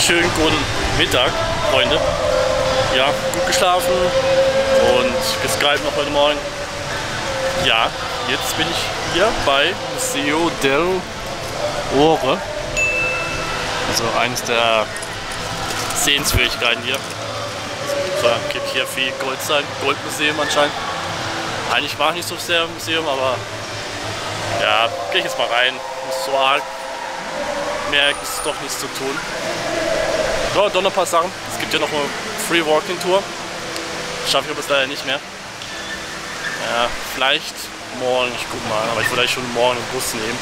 schönen guten Mittag, Freunde. Ja, gut geschlafen und geskypt noch heute Morgen. Ja, jetzt bin ich hier bei Museo del Ore. Also eines der Sehenswürdigkeiten hier. So, gibt hier viel Gold sein, Goldmuseum anscheinend. Eigentlich war ich nicht so sehr im Museum, aber ja, gehe ich jetzt mal rein. Muss so arg mehr ist doch nichts zu tun. Ja, doch noch ein paar Sachen. Es gibt ja noch eine Free Walking Tour. Schaffe ich aber leider nicht mehr. Ja, vielleicht morgen, ich guck mal, aber ich würde eigentlich schon morgen einen Bus nehmen.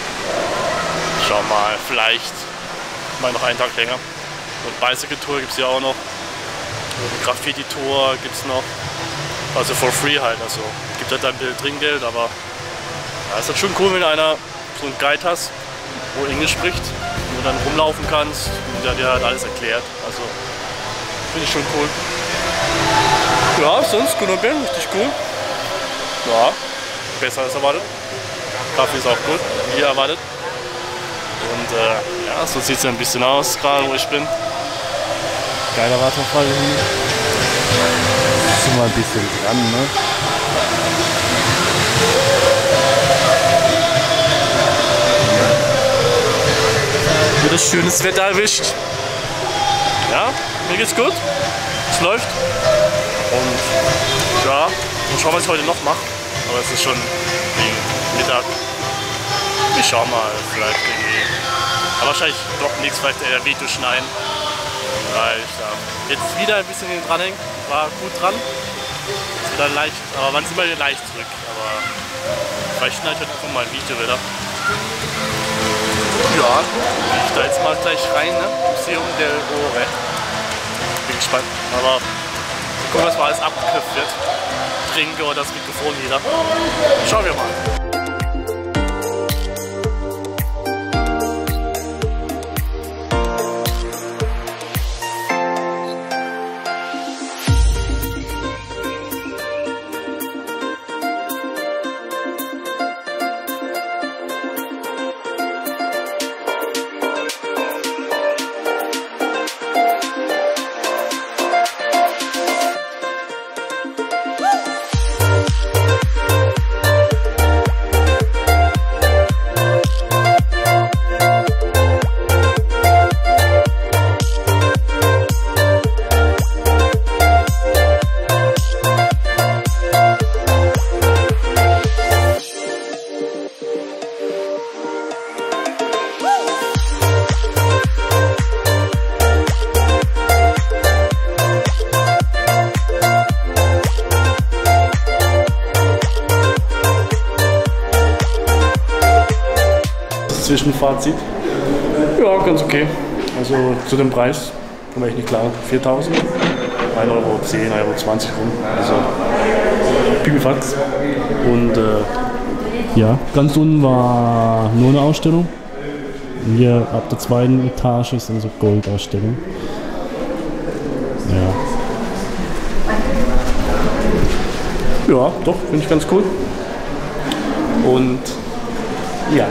Schau mal, vielleicht mal noch einen Tag länger. Und Bicycle Tour gibt es ja auch noch. Und Graffiti Tour gibt es noch. Also for free halt. Also gibt halt ein bisschen Trinkgeld, aber ja, ist halt schon cool, wenn einer so einen Guide hast, wo Englisch spricht du dann rumlaufen kannst und der dir halt alles erklärt. Also finde ich schon cool. Ja, sonst Gunnar Bär, richtig cool. Ja, besser als erwartet. Kaffee ist auch gut, wie erwartet. Und äh, ja, so sieht es ein bisschen aus, gerade wo ich bin. Geiler Wasserfall hier. Sind wir ein bisschen dran, ne? Wieder schönes Wetter erwischt. Ja, mir geht's gut. Es läuft. Und ja, mal schauen, was ich heute noch mache. Aber es ist schon Mittag. Ich schau mal, vielleicht irgendwie. Aber wahrscheinlich doch nichts, vielleicht eher Video schneiden. Weil ich da jetzt wieder ein bisschen dranhängen. War gut dran. Ist wieder leicht, aber man ist immer leicht zurück. Aber vielleicht schneide ich heute mal ein Video wieder. Ja, ich da jetzt mal gleich rein, ne? Museum del Ore. Bin gespannt. Aber gucken, was mal alles abgegriffen wird. Trinke oder das Mikrofon wieder. Schauen wir mal. Zwischenfazit. Ja, ganz okay. Also zu dem Preis komme ich nicht klar. 4000, 1,10 Euro, 10, 1,20 Euro rum. Also Pipifax. Und äh, ja, ganz unten war nur eine Ausstellung. Hier ab der zweiten Etage ist dann so Goldausstellung. Ja. Ja, doch, finde ich ganz cool. Und ja,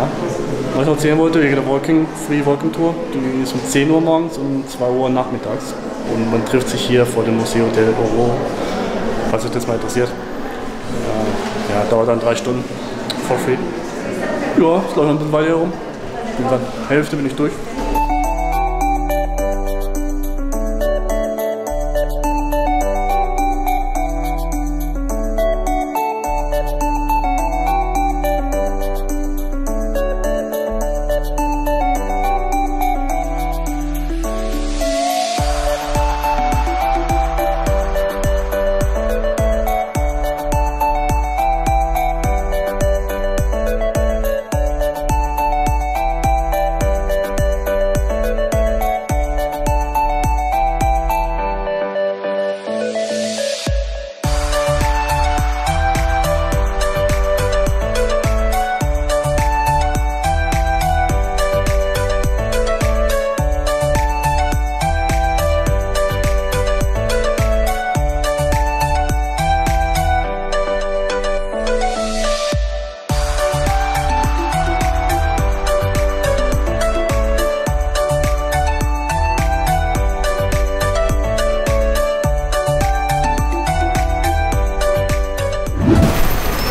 was ich erzählen wollte, wegen der Walking, Free Walking Tour, die ist um 10 Uhr morgens und 2 Uhr nachmittags. Und man trifft sich hier vor dem Museo del Oro, falls euch das mal interessiert. Ja, ja dauert dann drei Stunden for free. Ja, es läuft noch ein bisschen weiter herum. Wie gesagt, Hälfte bin ich durch.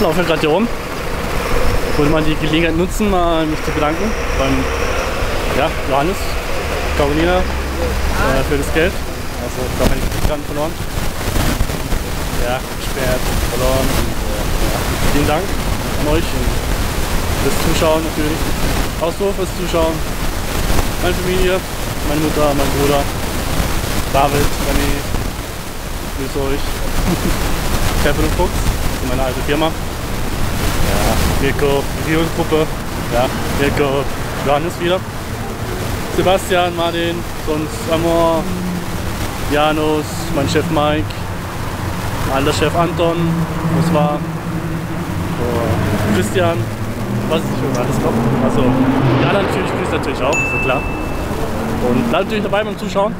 Laufen wir gerade hier rum. Wollte mal die Gelegenheit nutzen, mal mich zu bedanken beim ja, Johannes, Carolina äh, für das Geld. Also ich glaube, ich dran verloren. Ja, gesperrt, verloren. Und, äh, ja. Vielen Dank an euch und fürs Zuschauen natürlich. Auch so fürs Zuschauen. Meine Familie, meine Mutter, mein Bruder, David, René, grüße euch. Kevin und Fuchs, meine alte Firma. Ja, Mirko, Regierungsgruppe. Ja, Mirko, Johannes wieder. Sebastian, Martin, sonst Amor, Janus, mein Chef Mike, alter Chef Anton, was war, oh, Christian, was ist schon alles kommt. Also, ja, natürlich grüßt natürlich auch, ist ja klar. Und bleibt natürlich dabei beim Zuschauen,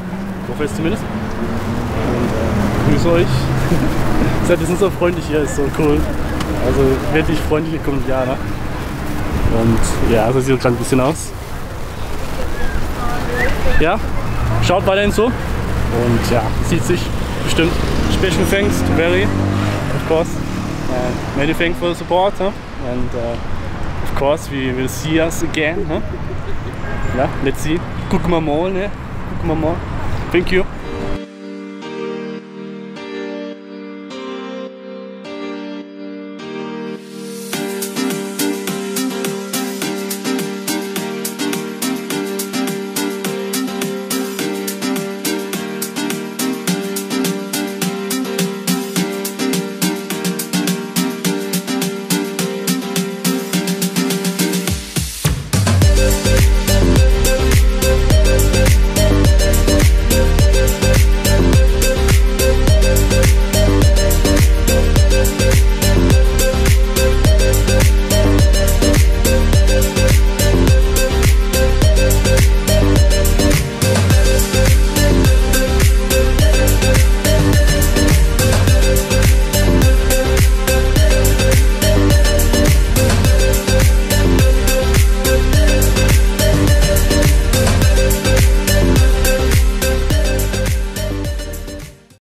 hoffe es zumindest. Und äh, grüße euch. Seid ihr so freundlich hier, ist so cool. Also wirklich freundliche Kolumbianer. Und ja, so sieht gerade ein bisschen aus. Ja, schaut weiterhin so. Und ja, sieht sich bestimmt. Special thanks to Barry, of course. And many thanks for the support. Huh? And uh, of course, we will see us again. Huh? Yeah, let's see. Gucken wir mal, ne? Gucken wir mal. Thank you.